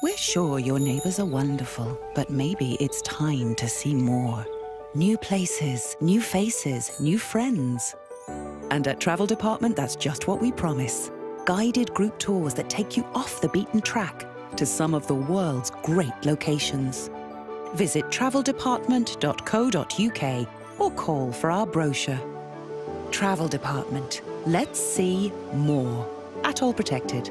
We're sure your neighbors are wonderful, but maybe it's time to see more. New places, new faces, new friends. And at Travel Department, that's just what we promise. Guided group tours that take you off the beaten track to some of the world's great locations. Visit traveldepartment.co.uk or call for our brochure. Travel Department. Let's see more. ATOL Protected.